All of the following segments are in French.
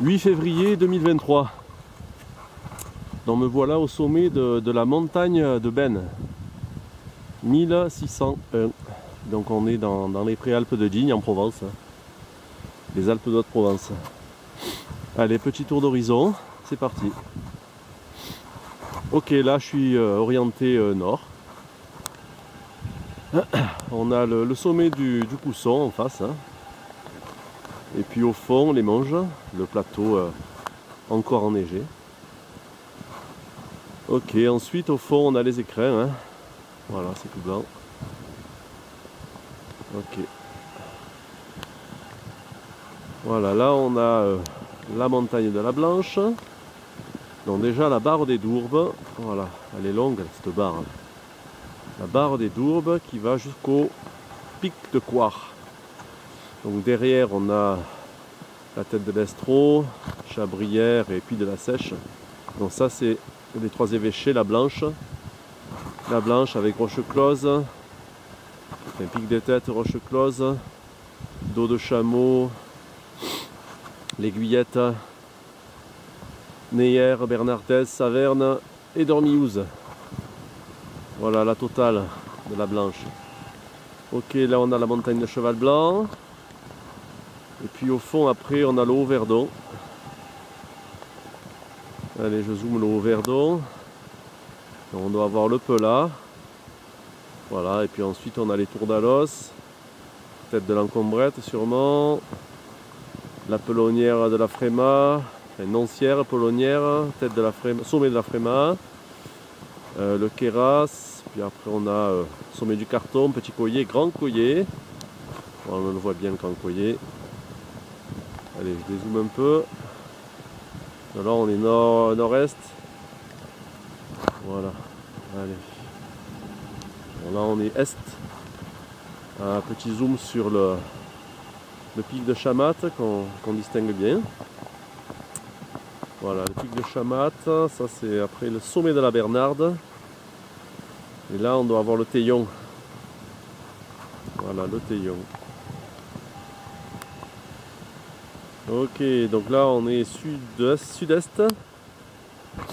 8 février 2023. Donc me voilà au sommet de, la montagne de Ben. 1601. Donc on est dans, les préalpes de Digne en Provence. Les Alpes d'Haute-Provence. Allez, petit tour d'horizon. C'est parti. Ok, là je suis euh, orienté euh, nord. On a le, sommet du, du Cousson en face. hein. Et puis au fond, les Monges, le plateau euh, encore enneigé. Ok, ensuite au fond, on a les écrins. hein. Voilà, c'est tout blanc. Ok. Voilà, là on a euh, la montagne de la Blanche. Donc déjà la barre des Dourbes, voilà, elle est longue cette barre. La barre des Dourbes qui va jusqu'au pic de Coire. Donc derrière on a la tête de l'Estro, Chabrière et puis de la Sèche. Donc ça c'est les trois évêchés, la Blanche. La Blanche avec Roche Close, un pic des têtes, Roche Close, dos de chameau, l'aiguillette, Neyer, Bernardès, Saverne et Dormiouz. Voilà la totale de la Blanche. Ok, là on a la montagne de Cheval Blanc. Et puis au fond, après, on a le Haut-Verdon. Allez, je zoome le Haut-Verdon. On doit avoir le Pelat. Voilà, et puis ensuite on a les Tours d'Alos. Tête de l'Encombrette sûrement. La Pelonnière de la Fréma. Enfin, Noncière, Pelonnière, tête de la Fréma, sommet de la Fréma. Euh, le Kéras. Puis après on a euh, sommet du Carton, Petit Collier, Grand Collier. Voilà, on le voit bien le Grand Collier. Allez, je dézoome un peu. Alors on est nord- nord-est. voilà. Allez. Là on est est. Un petit zoom sur le, pic de Chamat qu'on distingue bien. Voilà, le pic de Chamat, ça c'est après le sommet de la Bernarde. Et là on doit avoir le Teillon. Voilà, le Teillon. Ok, donc là on est sud-est, sud-est,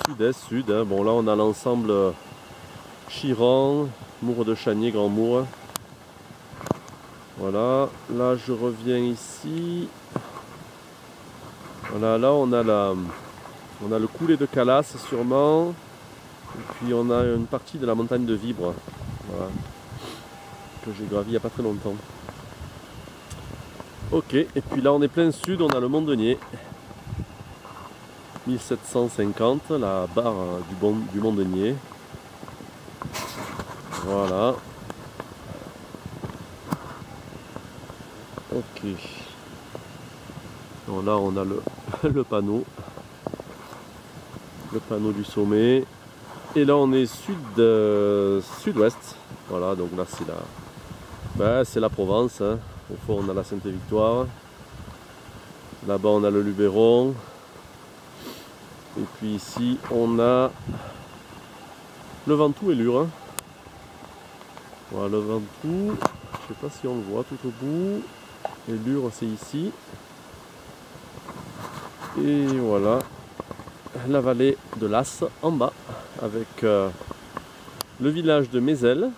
sud-est, sud. hein. Bon là on a l'ensemble euh, Chiran, Mour de Chanier, Grand Mour. Voilà, là je reviens ici. Voilà, là on a la, on a le coulé de Calas sûrement. Et puis on a une partie de la montagne de Vibre, voilà, que j'ai gravi il n'y a pas très longtemps. Ok, et puis là on est plein sud, on a le Mont Denier. 1750, la barre euh, du, bon, du Mont Denier. Voilà. Ok. Donc là on a le, le panneau. Le panneau du sommet. Et là on est sud, euh, sud-ouest. Voilà, donc là c'est la, ben, c'est la Provence. hein. Au fond, on a la Sainte-Victoire. Là-bas, on a le Luberon. Et puis ici, on a le Ventoux et Lure. Voilà, le Ventoux. Je sais pas si on le voit tout au bout. Et Lure, c'est ici. Et voilà, la vallée de l'As en bas, avec euh, le village de Mézel.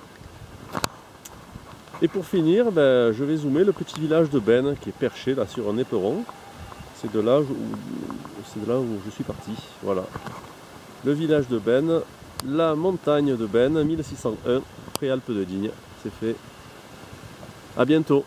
Et pour finir, ben, je vais zoomer le petit village de Ben qui est perché là sur un éperon. C'est de là où, je suis parti. Voilà. Le village de Ben, la montagne de Ben, 1601, Préalpes de Digne. C'est fait. À bientôt.